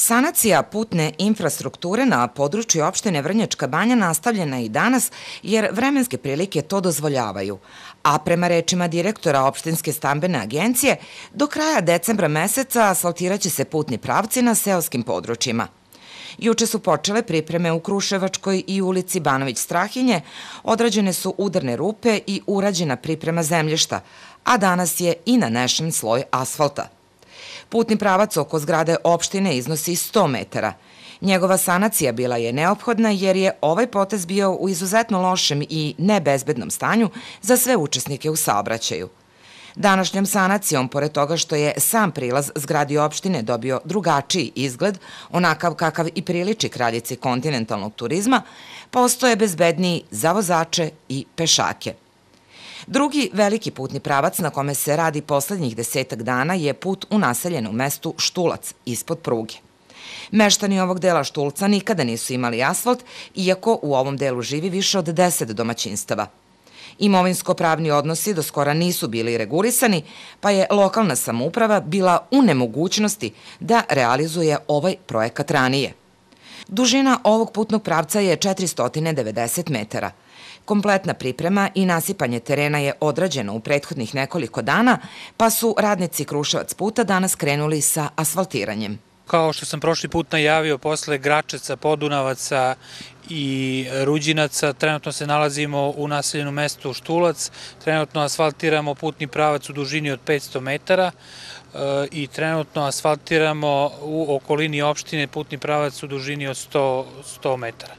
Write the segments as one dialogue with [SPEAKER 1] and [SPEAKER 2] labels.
[SPEAKER 1] Sanacija putne infrastrukture na području opštine Vrnjačka banja nastavljena i danas jer vremenske prilike to dozvoljavaju, a prema rečima direktora opštinske stambene agencije, do kraja decembra meseca asfaltiraće se putni pravci na seoskim područjima. Juče su počele pripreme u Kruševačkoj i ulici Banović Strahinje, odrađene su udarne rupe i urađena priprema zemljišta, a danas je i nanešen sloj asfalta – Putni pravac oko zgrade opštine iznosi 100 metara. Njegova sanacija bila je neophodna jer je ovaj potez bio u izuzetno lošem i nebezbednom stanju za sve učesnike u saobraćaju. Današnjom sanacijom, pored toga što je sam prilaz zgradi opštine dobio drugačiji izgled, onakav kakav i priliči kraljici kontinentalnog turizma, postoje bezbedniji za vozače i pešake. Drugi veliki putni pravac na kome se radi poslednjih desetak dana je put u naseljenom mestu Štulac, ispod pruge. Meštani ovog dela Štulca nikada nisu imali asfalt, iako u ovom delu živi više od 10 domaćinstava. Imovinsko-pravni odnosi do skora nisu bili regulisani, pa je lokalna samouprava bila u nemogućnosti da realizuje ovaj projekat ranije. Dužina ovog putnog pravca je 490 metara – Kompletna priprema i nasipanje terena je odrađeno u prethodnih nekoliko dana, pa su radnici Kruševac puta danas krenuli sa asfaltiranjem.
[SPEAKER 2] Kao što sam prošli put najavio, posle Gračeca, Podunavaca i Ruđinaca, trenutno se nalazimo u naseljenom mestu Štulac, trenutno asfaltiramo putni pravac u dužini od 500 metara i trenutno asfaltiramo u okolini opštine putni pravac u dužini od 100, 100 metara.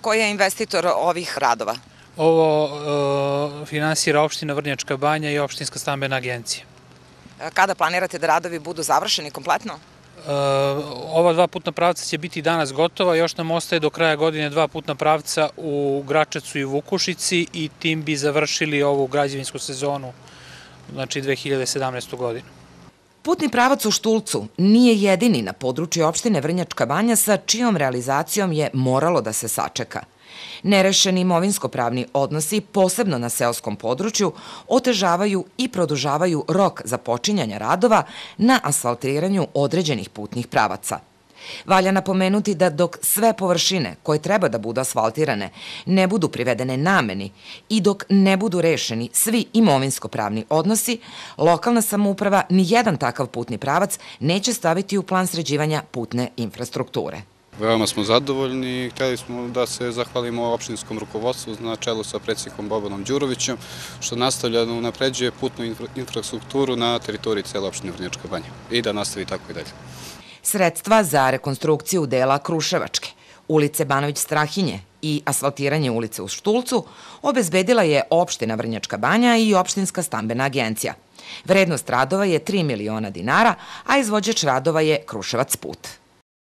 [SPEAKER 1] Ko je investitor ovih radova?
[SPEAKER 2] Ovo e, finansira opština Vrnjačka banja i opštinska stambena agencija.
[SPEAKER 1] E, kada planirate da radovi budu završeni kompletno?
[SPEAKER 2] E, ova dva putna pravca će biti danas gotova, još nam ostaje do kraja godine dva putna pravca u Gračacu i Vukušici i tim bi završili ovu građevinsku sezonu, znači 2017. godinu.
[SPEAKER 1] Putni pravac u Štulcu nije jedini na području opštine Vrnjačka banja sa čijom realizacijom je moralo da se sačeka. Nerešeni imovinsko-pravni odnosi, posebno na seoskom području, otežavaju i produžavaju rok za počinjanje radova na asfaltiranju određenih putnih pravaca. Valja napomenuti da dok sve površine koje treba da budu asfaltirane ne budu privedene nameni i dok ne budu rešeni svi imovinsko-pravni odnosi, lokalna samouprava ni jedan takav putni pravac neće staviti u plan sređivanja putne infrastrukture.
[SPEAKER 3] Veoma smo zadovoljni i hteli smo da se zahvalimo opštinskom rukovodstvu na čelu sa predsjednikom Bobanom Đurovićem, što nastavlja da unapređuje putnu infrastrukturu na teritoriji cele opštine Vrnjačka banja i da nastavi tako i dalje.
[SPEAKER 1] Sredstva za rekonstrukciju dela Kruševačke, ulice Banović Strahinje i asfaltiranje ulice u Štulcu obezbedila je opština Vrnjačka banja i opštinska stambena agencija. Vrednost radova je 3 miliona dinara, a izvođač radova je Kruševac put.